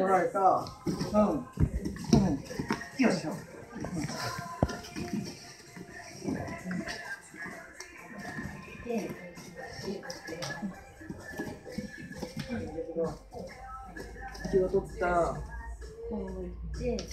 取られた、うん、うん、よいしょ。気を取った。こういて。